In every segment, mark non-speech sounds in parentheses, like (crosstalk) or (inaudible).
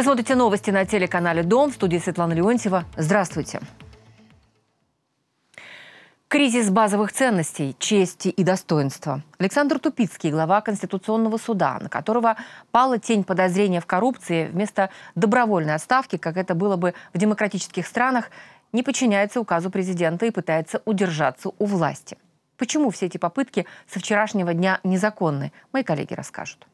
Вы смотрите новости на телеканале «Дом» в студии Светлана Леонтьева. Здравствуйте. Кризис базовых ценностей, чести и достоинства. Александр Тупицкий, глава Конституционного суда, на которого пала тень подозрения в коррупции вместо добровольной отставки, как это было бы в демократических странах, не подчиняется указу президента и пытается удержаться у власти. Почему все эти попытки со вчерашнего дня незаконны, мои коллеги расскажут.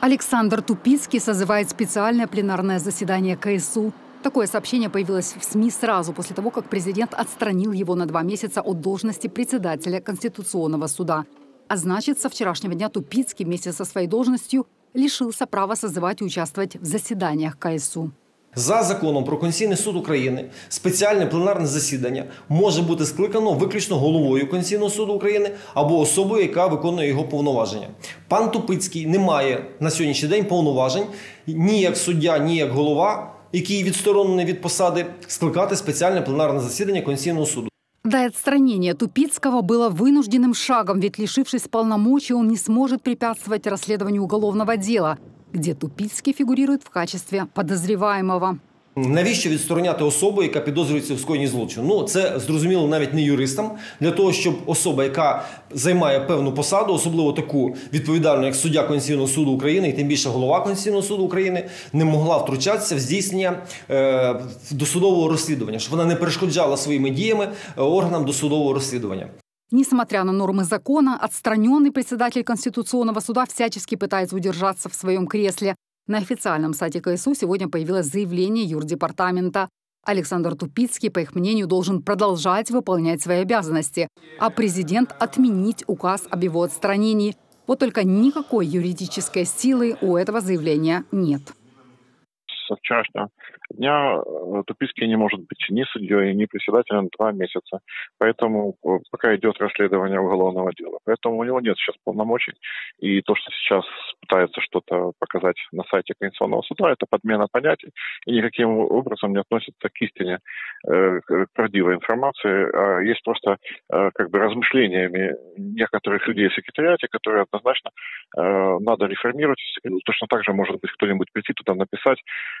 Александр Тупицкий созывает специальное пленарное заседание КСУ Такое сообщение появилось в СМИ сразу после того, как президент отстранил его на два месяца от должности председателя Конституционного суда. А значит, со вчерашнего дня Тупицкий вместе со своей должностью лишился права созывать и участвовать в заседаниях КСУ. За законом про Конституційний суд України спеціальне пленарне засідання може бути скликано виключно головою Конституційного суду України або особою, яка виконує його повноваження. Пан Тупицький не має на сьогоднішній день повноважень ні як суддя, ні як голова який відсторонений від посади, скликати спеціальне пленарне засідання Конституционного суду. Да отстранение Тупицкого было вынужденным шагом, ведь лишившись полномочий, он не сможет препятствовать расследованию уголовного дела, где Тупицкий фигурирует в качестве подозреваемого. Навіщо відстороняти особу, яка підозрюється в скоєнні злочину? Ну це зрозуміло навіть не юристам для того, щоб особа, яка займає певну посаду, особливо таку відповідальну, як суддя Конституційного суду України, і тим більше голова Конституційного суду України, не могла втручатися в здійснення е, досудового розслідування, щоб вона не перешкоджала своїми діями е, органам досудового розслідування. Несмотря на нормы закона, отстраненный председатель Конституционного суда всячески пытается удержаться в своем кресле. На официальном сайте КСУ сегодня появилось заявление юрдепартамента. Александр Тупицкий, по их мнению, должен продолжать выполнять свои обязанности, а президент отменить указ об его отстранении. Вот только никакой юридической силы у этого заявления нет. Со вчерашнего дня э, Тупицкий не может быть ни судьей, ни председателем два месяца. Поэтому э, пока идет расследование уголовного дела. Поэтому у него нет сейчас полномочий. И то, что сейчас пытается что-то показать на сайте Конституционного суда, это подмена понятий и никаким образом не относится к истине э, к правдивой информации, а есть просто как бы размышлениями некоторых людей в секретариате, которые однозначно надо реформировать. Точно так же может быть кто-нибудь прийти туда написать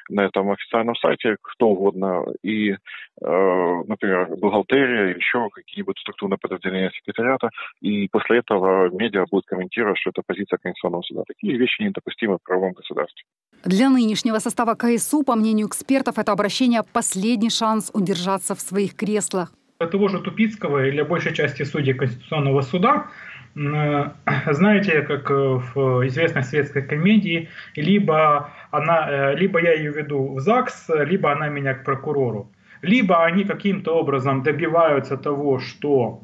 на этом официальном сайте кто угодно, и, э, например, бухгалтерия, еще какие-нибудь структурные подразделения секретариата, и после этого медиа будут комментировать, что это позиция Конституционного суда. Такие вещи недопустимы в правовом государстве. Для нынешнего состава КСУ, по мнению экспертов, это обращение – последний шанс удержаться в своих креслах. Для того же Тупицкого или большей части судей Конституционного суда (clears throat) знаете, как э, в известной светской комедии, либо, она, э, либо я ее веду в ЗАГС, либо она меня к прокурору. Либо они каким-то образом добиваются того, что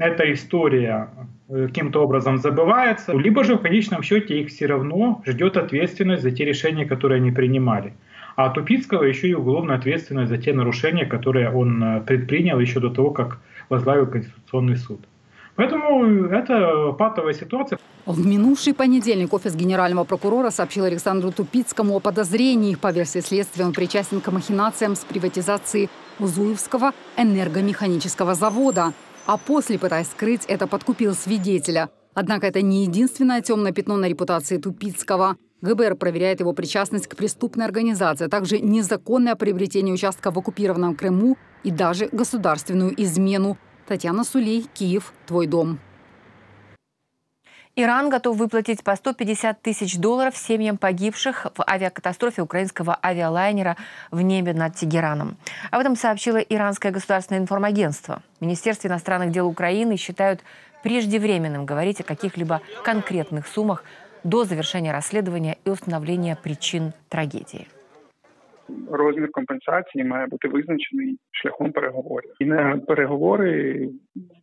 эта история каким-то образом забывается, либо же в конечном счете их все равно ждет ответственность за те решения, которые они принимали. А Тупицкого еще и уголовная ответственность за те нарушения, которые он предпринял еще до того, как возглавил Конституционный суд. Поэтому это патовая ситуация. В минувший понедельник офис генерального прокурора сообщил Александру Тупицкому о подозрении. По версии следствия он причастен к махинациям с приватизацией Узуевского энергомеханического завода. А после, пытаясь скрыть это, подкупил свидетеля. Однако это не единственное темное пятно на репутации Тупицкого. ГБР проверяет его причастность к преступной организации, а также незаконное приобретение участка в оккупированном Крыму и даже государственную измену. Татьяна Сулей, Киев, твой дом. Иран готов выплатить по 150 тысяч долларов семьям погибших в авиакатастрофе украинского авиалайнера в небе над Тегераном. Об этом сообщило иранское государственное информагентство. Министерство иностранных дел Украины считают преждевременным говорить о каких-либо конкретных суммах до завершения расследования и установления причин трагедии. Розмір компенсації має бути визначений шляхом переговорів. І на переговори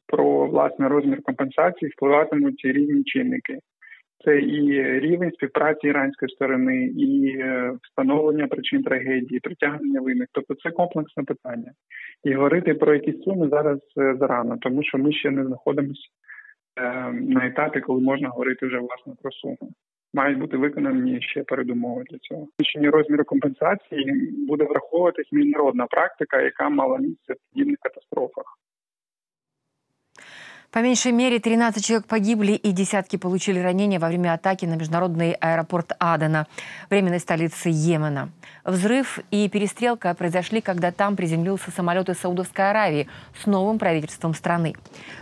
про власне розмір компенсації впливатимуть різні чинники. Це і рівень співпраці іранської сторони, і е, встановлення причин трагедії, притягнення винних. Тобто це комплексне питання. І говорити про якісь суми зараз е, зарано, тому що ми ще не знаходимося е, на етапі, коли можна говорити вже власне про суму мають бути виконані ще передумови для цього. Збільшення розміру компенсації буде враховуватись міжнародна практика, яка мала місце в подібних катастрофах. По меньшей мере 13 человек погибли и десятки получили ранения во время атаки на международный аэропорт Адена, временной столицы Йемена. Взрыв и перестрелка произошли, когда там приземлился самолет из Саудовской Аравии с новым правительством страны.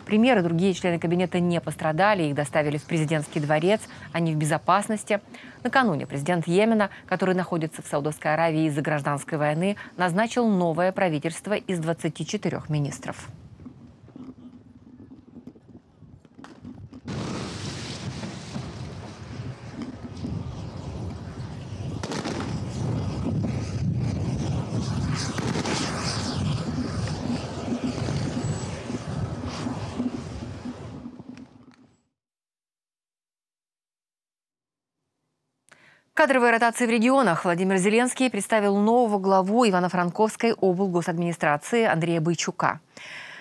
Премьер и другие члены кабинета не пострадали, их доставили в президентский дворец, они в безопасности. Накануне президент Йемена, который находится в Саудовской Аравии из-за гражданской войны, назначил новое правительство из 24 министров. Кадровые ротации в регионах Владимир Зеленский представил нового главу Ивано-Франковской облгосадминистрации Андрея Бойчука.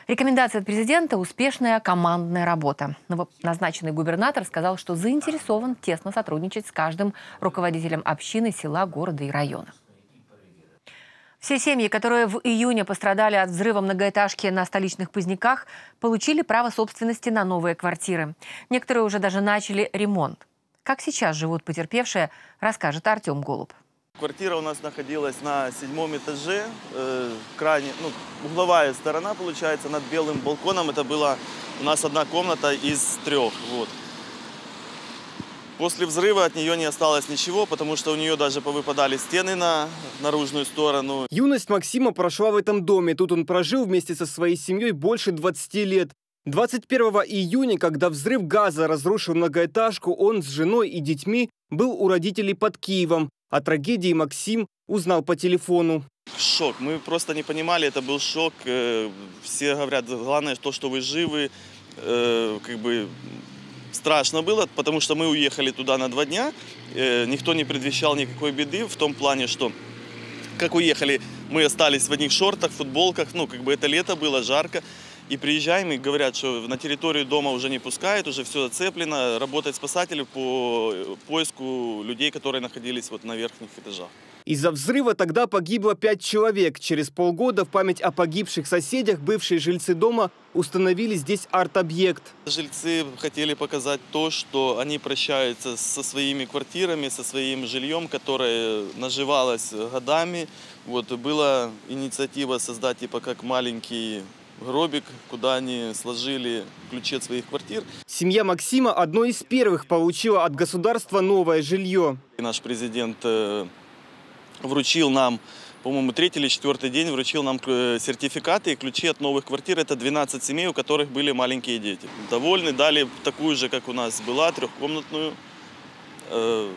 Рекомендация от президента – успешная командная работа. Назначенный губернатор сказал, что заинтересован тесно сотрудничать с каждым руководителем общины, села, города и района. Все семьи, которые в июне пострадали от взрыва многоэтажки на столичных Поздняках, получили право собственности на новые квартиры. Некоторые уже даже начали ремонт. Как сейчас живут потерпевшие, расскажет Артем Голуб. Квартира у нас находилась на седьмом этаже, э, крайне, ну, угловая сторона, получается, над белым балконом. Это была у нас одна комната из трех. Вот. После взрыва от нее не осталось ничего, потому что у нее даже повыпадали стены на наружную сторону. Юность Максима прошла в этом доме. Тут он прожил вместе со своей семьей больше 20 лет. 21 июня, когда взрыв газа разрушил многоэтажку, он с женой и детьми был у родителей под Киевом. О трагедии Максим узнал по телефону. Шок. Мы просто не понимали, это был шок. Э, все говорят, главное то, что вы живы. Э, как бы страшно было, потому что мы уехали туда на два дня. Э, никто не предвещал никакой беды в том плане, что как уехали, мы остались в одних шортах, футболках. Ну, как бы это лето было, жарко. И приезжаем, и говорят, что на территорию дома уже не пускают, уже все зацеплено. Работают спасатели по поиску людей, которые находились вот на верхних этажах. Из-за взрыва тогда погибло пять человек. Через полгода в память о погибших соседях бывшие жильцы дома установили здесь арт-объект. Жильцы хотели показать то, что они прощаются со своими квартирами, со своим жильем, которое наживалось годами. Вот была инициатива создать типа как маленький гробик, куда они сложили ключи от своих квартир. Семья Максима одной из первых получила от государства новое жилье. И наш президент э, вручил нам, по-моему, третий или четвертый день вручил нам э, сертификаты и ключи от новых квартир. Это 12 семей, у которых были маленькие дети. Довольны, дали такую же, как у нас была, трехкомнатную э,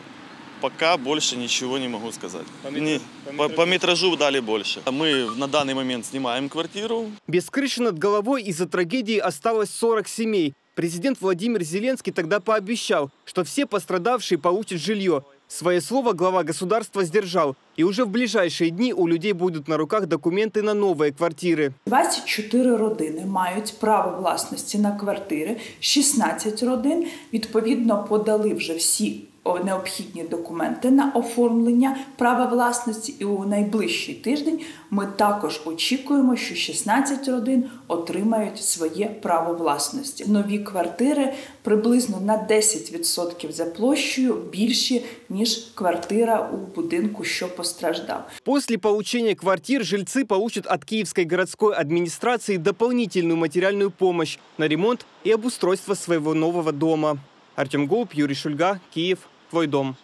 пока больше ничего не могу сказать. По, метр... не, по, по, по метражу дали больше. Мы на данный момент снимаем квартиру. Без крыши над головой из-за трагедии осталось 40 семей. Президент Владимир Зеленский тогда пообещал, что все пострадавшие получат жилье. Своє слово глава государства сдержал. И уже в ближайшие дни у людей будут на руках документы на новые квартиры. 24 родини мають право власності на квартири, 16 родин відповідно подали вже всі Необхідні документи на оформлення права власності, і у найближчий тиждень ми також очікуємо, що 16 родин отримають своє право власності. Нові квартири приблизно на 10% за площею більші ніж квартира у будинку, що постраждав. После получения квартир жильцы получат от Киевской городской администрации дополнительную материальную помощь на ремонт и обустройство своего нового дома. Артем Голуб, Юрий Шульга, Киев, твой дом.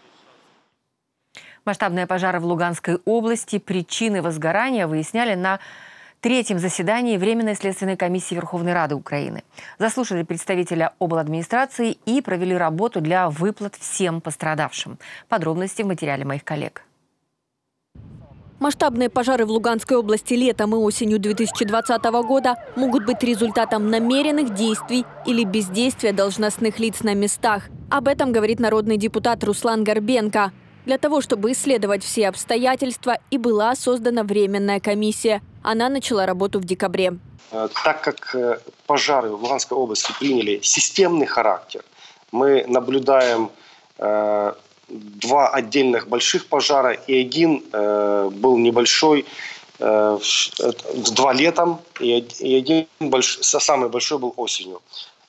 Масштабные пожары в Луганской области, причины возгорания выясняли на третьем заседании Временной следственной комиссии Верховной Рады Украины. Заслушали представителя обладминистрации и провели работу для выплат всем пострадавшим. Подробности в материале моих коллег. Масштабные пожары в Луганской области летом и осенью 2020 года могут быть результатом намеренных действий или бездействия должностных лиц на местах. Об этом говорит народный депутат Руслан Горбенко. Для того, чтобы исследовать все обстоятельства, и была создана временная комиссия. Она начала работу в декабре. Э, так как э, пожары в Луганской области приняли системный характер, мы наблюдаем э, два отдельных больших пожара и один э, был небольшой, э, два летом и, и один больш, самый большой был осенью.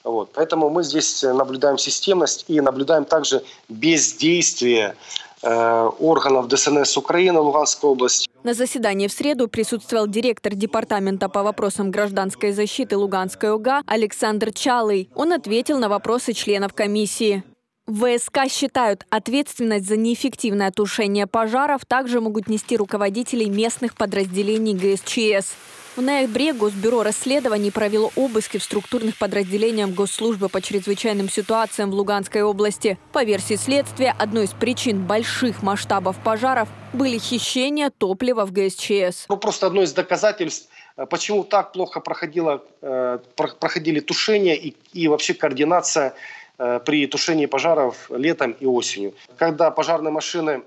Вот. Поэтому мы здесь наблюдаем системность и наблюдаем также бездействие э, органов ДСНС Украины Луганской области. На заседании в среду присутствовал директор Департамента по вопросам гражданской защиты Луганской ОГА Александр Чалый. Он ответил на вопросы членов комиссии. ВСК считают, ответственность за неэффективное тушение пожаров также могут нести руководители местных подразделений ГСЧС. В ноябре Госбюро расследований провело обыски в структурных подразделениях Госслужбы по чрезвычайным ситуациям в Луганской области. По версии следствия, одной из причин больших масштабов пожаров были хищения топлива в ГСЧС. Ну, просто одно из доказательств, э, почему так плохо проходило, э, проходили тушения и, и вообще координация при тушении пожаров летом и осенью. Когда пожарные машины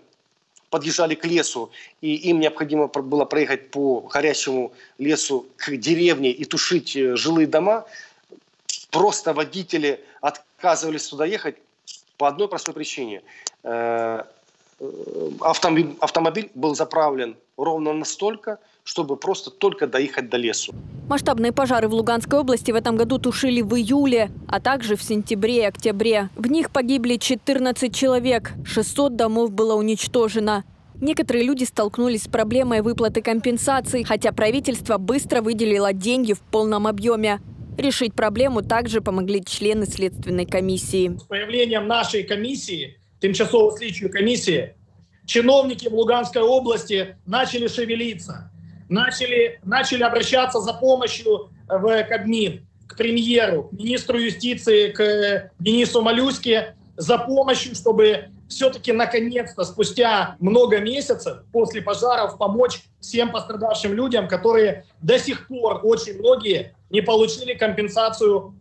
подъезжали к лесу, и им необходимо было проехать по горящему лесу к деревне и тушить э, жилые дома, просто водители отказывались туда ехать по одной простой причине. Э, автомобиль, автомобиль был заправлен ровно настолько, чтобы просто только доехать до лесу. Масштабные пожары в Луганской области в этом году тушили в июле, а также в сентябре и октябре. В них погибли 14 человек, 600 домов было уничтожено. Некоторые люди столкнулись с проблемой выплаты компенсаций, хотя правительство быстро выделило деньги в полном объеме. Решить проблему также помогли члены Следственной комиссии. С появлением нашей комиссии, тимчасовой слідчої комиссии, чиновники в Луганской области начали шевелиться начали, начали обращаться за помощью в Кабмин, к премьеру, к министру юстиции, к Денису Малюске за помощью, чтобы все-таки наконец-то спустя много месяцев после пожаров помочь всем пострадавшим людям, которые до сих пор очень многие не получили компенсацию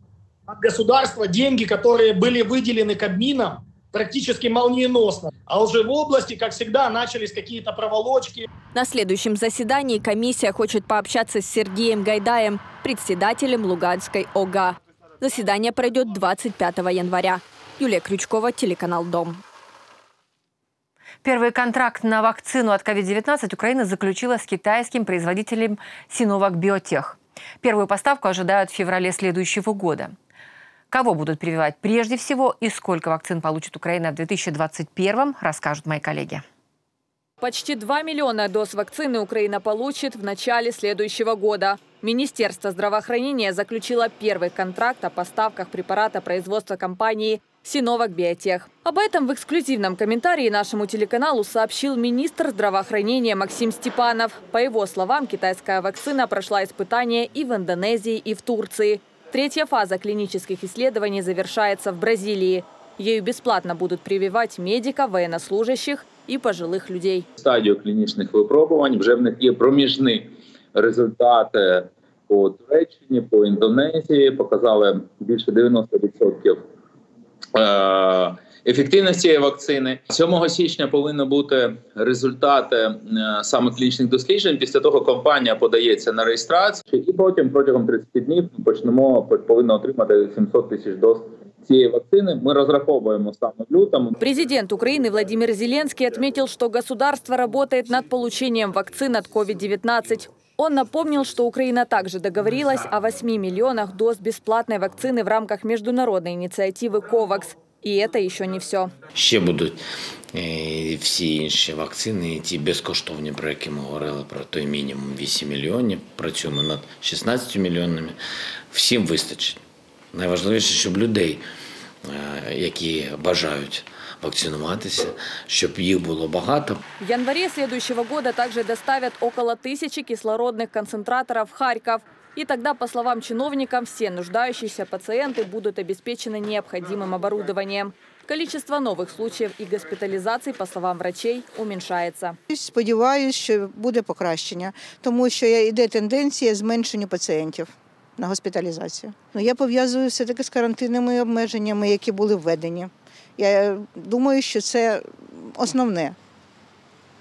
от государства, деньги, которые были выделены Кабмином, практически молниеносно. А уже в области, как всегда, начались какие-то проволочки. На следующем заседании комиссия хочет пообщаться с Сергеем Гайдаем, председателем Луганской ОГА. Заседание пройдет 25 января. Юлия Крючкова, телеканал «Дом». Первый контракт на вакцину от COVID-19 Украина заключила с китайским производителем Sinovac Biotech. Первую поставку ожидают в феврале следующего года. Кого будут прививать прежде всего и сколько вакцин получит Украина в 2021 расскажут мои коллеги. Почти 2 миллиона доз вакцины Украина получит в начале следующего года. Министерство здравоохранения заключило первый контракт о поставках препарата производства компании Синовак Биотех. Об этом в эксклюзивном комментарии нашему телеканалу сообщил министр здравоохранения Максим Степанов. По его словам, китайская вакцина прошла испытания и в Индонезии, и в Турции. Третья фаза клинических исследований завершается в Бразилии. Ею бесплатно будут прививать медиков, военнослужащих і пожилих людей. Стадію клінічних випробувань вже в них є проміжні результати по Туреччині, по Індонезії. Показали більше 90% ефективність цієї вакцини 7 січня повинні бути результати е, саме клінічних досліджень. Після того компанія подається на реєстрацію, і потім протягом 30 днів почнемо повинно отримати 700 тисяч доз. цієї вакцины мы разраховываем саме в лютом. Президент Украины Владимир Зеленский отметил, что государство работает над получением вакцин от COVID-19. Он напомнил, что Украина также договорилась о 8 миллионах доз бесплатной вакцины в рамках международной инициативы COVAX. І це ще не все. Ще будуть е, всі інші вакцини, ті безкоштовні, про які ми говорили, про той мінімум 8 мільйонів. Працюємо над 16 мільйонами. Всім вистачить. Найважливіше, щоб людей, е, які бажають вакцинуватися, щоб їх було багато. В январе следующего года также доставят около тысячи кислородных концентраторов в Харьков. И тогда, по словам чиновникам, все нуждающиеся пациенты будут обеспечены необходимым оборудованием. Количество новых случаев и госпіталізацій, по словам врачей, уменьшається. Сподіваюся, що буде покращення, тому що йде тенденція зменшення пацієнтів на госпіталізацію. Ну, Я пов'язую все-таки з карантинними обмеженнями, які були введені. Я думаю, що це основне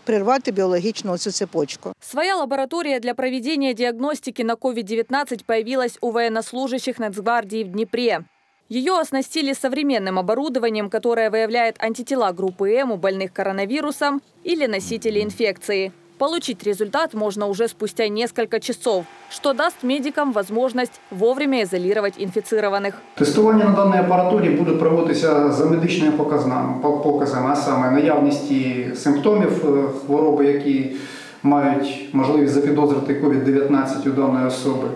Прервати біологічну цю цепочку. Своя лаборатория для проведения диагностики на COVID-19 появилась у военнослужащих Нацгвардии в Днепре. Ее оснастили современным оборудованием, которое выявляет антитела группы М у больных коронавирусом или носителей инфекции. Получить результат можно уже спустя несколько часов, что даст медикам возможность вовремя изолировать инфицированных. Тестування на даній апаратурі буде проводитися за медичними показами, показами, а саме наявності симптомів е, хвороби, які мають можливість запідозрити COVID-19 у даної особи.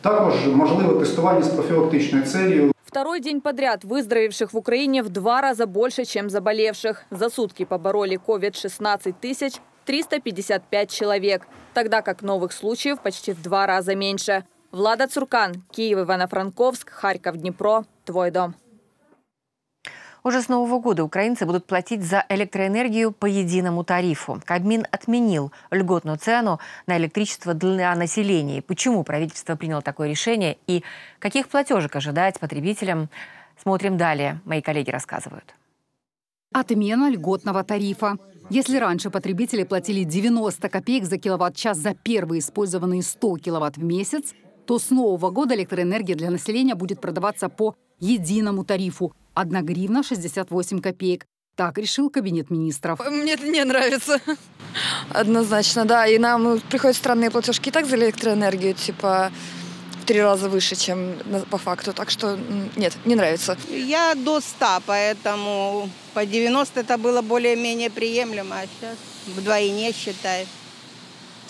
Також можливе тестування з профілактичною целью. Второй день подряд выздоровевших в Украине в два раза больше, чем заболевших. За сутки побороли COVID-16 тысяч 355 человек, тогда как новых случаев почти в два раза меньше. Влада Цуркан, Киев, Ивано-Франковск, Харьков, Днепро. Твой дом. Уже с Нового года украинцы будут платить за электроэнергию по единому тарифу. Кабмин отменил льготную цену на электричество для населения. Почему правительство приняло такое решение и каких платежек ожидать потребителям, смотрим далее. Мои коллеги рассказывают. Отмена льготного тарифа. Если раньше потребители платили 90 копеек за киловатт-час за первые использованные 100 киловатт в месяц, то с нового года электроэнергия для населения будет продаваться по единому тарифу – 1 гривна 68 копеек. Так решил Кабинет министров. Мне это не нравится. Однозначно, да. И нам приходят странные платежки и так за электроэнергию, типа в три раза выше, чем по факту. Так что нет, не нравится. Я до 100, поэтому по 90 это было более-менее приемлемо, а сейчас вдвойне считай.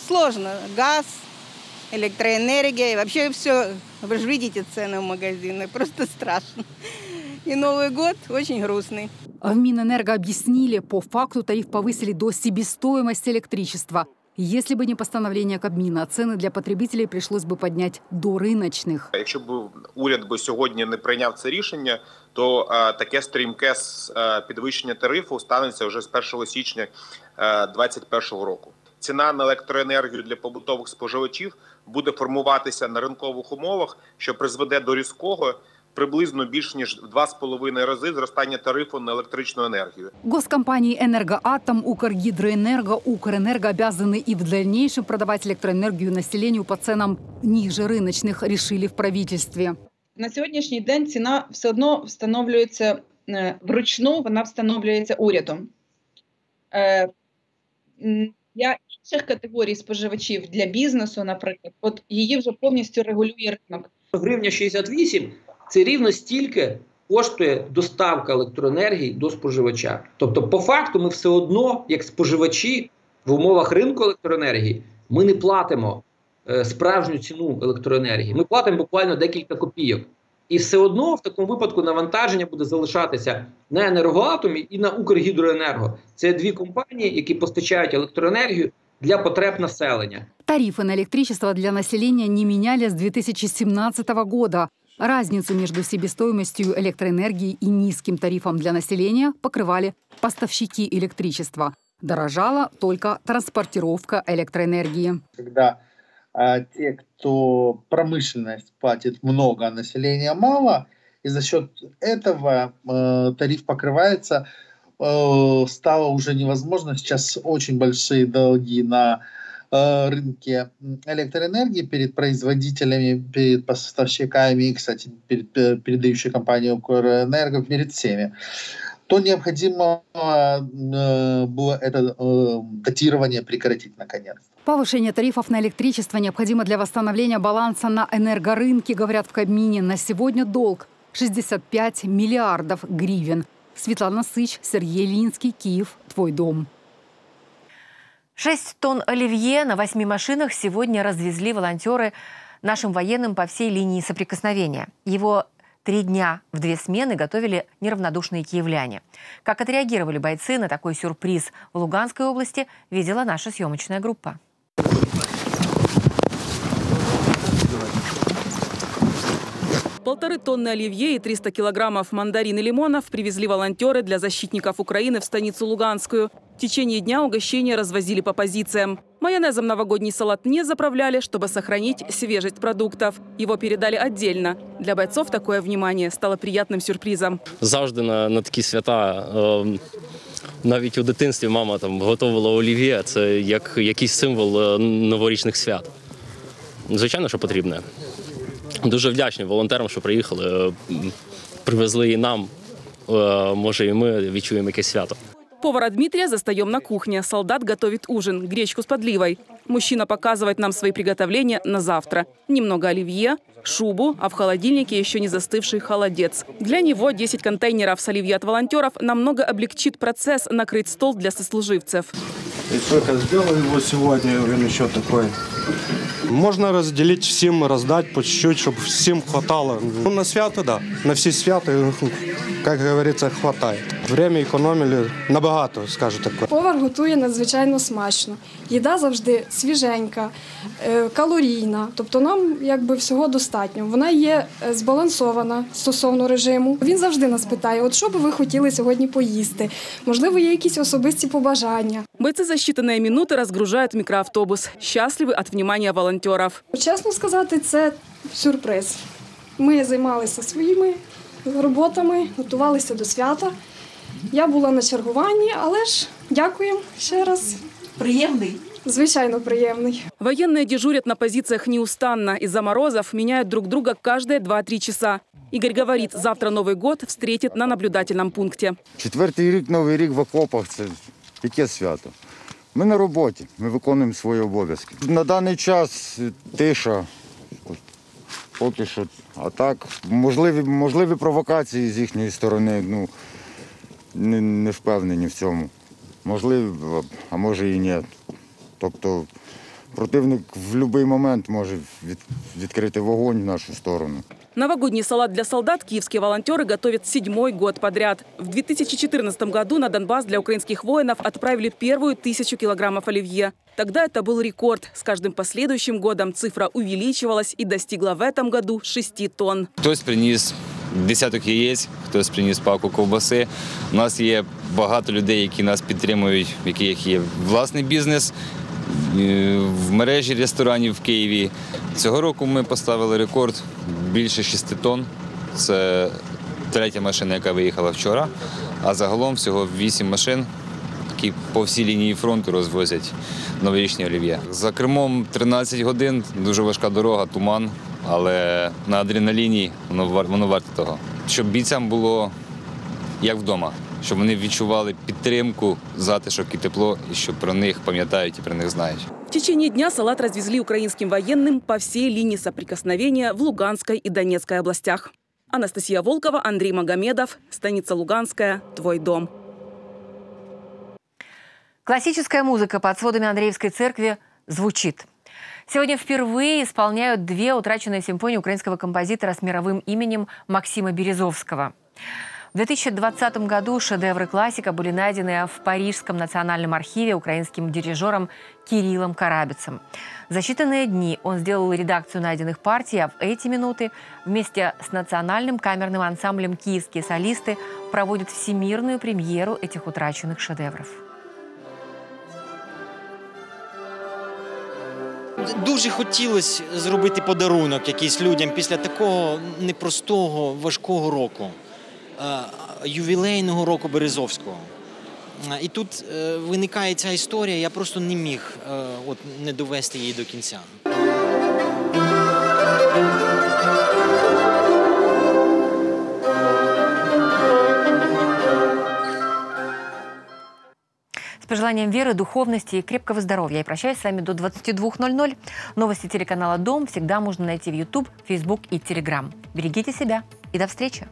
Сложно. Газ, электроэнергия, и вообще все. Вы же видите цены в магазинах, (laughs) просто страшно. И Новый год очень грустный. В Минэнерго объяснили, по факту тариф повысили до себестоимости электричества. Если бы не постановление Кабміна, цены для потребителей пришлось бы поднять до рыночных. Якщо б уряд би сьогодні не прийняв це рішення, то е, таке стрімке е, підвищення тарифу станеться вже з 1 січня 2021 року. Ціна на електроенергію для побутових споживачів буде формуватися на ринкових умовах, що призведе до різкого приблизно більш ніж в два з половиною рази зростання тарифу на електричну енергію. Госкомпании «Энергоатом», «Укргидроэнерго», «Укрэнерго» обязаны и в дальнейшем продавать электроэнергию населению по ценам ниже рыночных, решили в правительстве. На сьогоднішній день ціна все одно встановлюється вручну, вона встановлюється урядом. Для інших категорій споживачів, для бізнесу, наприклад, от її вже повністю регулює ринок. Гривня 68 це рівно стільки коштує доставка електроенергії до споживача. Тобто, по факту, ми все одно, як споживачі в умовах ринку електроенергії, ми не платимо е, справжню ціну електроенергії. Ми платимо буквально декілька копійок. І все одно в такому випадку навантаження буде залишатися на енергоатомі і на Укргідроенерго. Це дві компанії, які постачають електроенергію для потреб населення. Тарифы на электричество для населения не меняли с 2017 года. Разницу между себестоимостью электроэнергии и низким тарифом для населения покрывали поставщики электричества. Дорожала только транспортировка электроэнергии. Когда а, те, кто промышленность платит много, а население мало, и за счет этого э, тариф покрывается, э, стало уже невозможно. Сейчас очень большие долги на рынке электроэнергии перед производителями, перед поставщиками кстати, перед э, передающей компанией Укрэнерго, перед всеми то необходимо э, было это датирование прекратить наконец. Повышение тарифов на электричество необходимо для восстановления баланса на энергорынке, говорят в Кабмине. На сегодня долг 65 миллиардов гривен. Светлана Сыч, Сергей Линский, Киев. Твой дом. Шесть тонн оливье на восьми машинах сегодня развезли волонтеры нашим военным по всей линии соприкосновения. Его три дня в две смены готовили неравнодушные киевляне. Как отреагировали бойцы на такой сюрприз в Луганской области, видела наша съемочная группа. Полторы тонны оливье и 300 килограммов мандарин и лимонов привезли волонтеры для защитников Украины в станицу Луганскую. В течение дня угощения развозили по позициям. Майонезом новогодний салат не заправляли, чтобы сохранить свежесть продуктов. Его передали отдельно. Для бойцов такое внимание стало приятным сюрпризом. Завжди на, на такі свята е, навіть у дитинстві мама там готувала олів'є. Це як якийсь символ новорічних свят. Звичайно, що потрібне. Дуже вдячні волонтерам, що приїхали, привезли і нам. Може, і ми відчуємо якесь свято. Повара Дмитрия застаем на кухне. Солдат готовит ужин – гречку с подливой. Мужчина показывает нам свои приготовления на завтра. Немного оливье, шубу, а в холодильнике еще не застывший холодец. Для него 10 контейнеров с оливье от волонтеров намного облегчит процесс накрыть стол для сослуживцев. И только сделал его сегодня, он еще такой. можно разделить всем, раздать по чуть-чуть, чтобы всем хватало. Ну, на свято, да. На все свято, как говорится, хватает. Время економили набагато, скажу так. Повар готує надзвичайно смачно. Їда завжди свіженька, е, калорійна. Тобто нам якби всього достатньо. Вона є е, збалансована стосовно режиму. Він завжди нас питає: от що би ви хотіли сьогодні поїсти? Можливо, є якісь особисті побажання. Бойцы за считанные минуты разгружают микроавтобус. Счастливы от внимания волонтеров. Чесно сказати, це сюрприз. Ми займалися своїми роботами, готувалися до свята. Я була на чергуванні, але ж дякуємо ще раз. Приємний? Звичайно, приємний. Военные дежурят на позициях неустанно. Из-за морозов меняют друг друга каждые 2-3 часа. Игорь говорит, завтра Новый год встретит на наблюдательном пункте. Четвертий рік, новий рік в окопах це яке свято. Ми на роботі, ми виконуємо свої обов'язки. На даний час тиша, поки що. А так, можливі, можливі провокації з їхньої сторони, ну не, не впевнені в цьому. Можливі, а може і ні. Тобто противник в будь-який момент може від, відкрити вогонь в нашу сторону. Новогодний салат для солдат киевские волонтеры готовят седьмой год подряд. В 2014 году на Донбасс для украинских воинов отправили первую тысячу килограммов оливье. Тогда это был рекорд. С каждым последующим годом цифра увеличивалась и достигла в этом году 6 тонн. Хтось приніс десяток яєць, хтось приніс паку ковбаси. У нас є багато людей, які нас підтримують, в яких є власний бізнес. Е, В мережі ресторанів в Києві цього року ми поставили рекорд більше 6 тонн. Це третя машина, яка виїхала вчора. А загалом всього 8 машин, які по всій лінії фронту розвозять новорічні олів'є. За кермом 13 годин, дуже важка дорога, туман, але на адреналіні воно, воно варте того. Щоб бійцям було як вдома, щоб вони відчували підтримку, затишок і тепло, і щоб про них пам'ятають і про них знають. В течение дня салат развезли украинским военным по всей линии соприкосновения в Луганской и Донецкой областях. Анастасия Волкова, Андрей Магомедов, станица Луганская, «Твой дом». Классическая музыка под сводами Андреевской церкви звучит. Сегодня впервые исполняют две утраченные симфонии украинского композитора с мировым именем Максима Березовского. в 2020 году шедевры классика были найдены в Парижском национальном архиве украинским дирижером Кириллом Карабицем. За считанные дни он сделал редакцию найденных партий, а в эти минуты вместе с национальным камерным ансамблем «Киевские солисты» проводят всемирную премьеру этих утраченных шедевров. Дуже хотілося зробити подарунок якийсь людям після такого непростого, важкого року, ювілейного року Березовського. Е, І тут е, виникає ця історія, я просто не міг е, от, не довести її до кінця. С пожеланием веры, духовности и крепкого здоровья. Я прощаюсь с вами до 22.00. Новости телеканала «Дом» всегда можно найти в YouTube, Facebook и Telegram. Берегите себя и до встречи!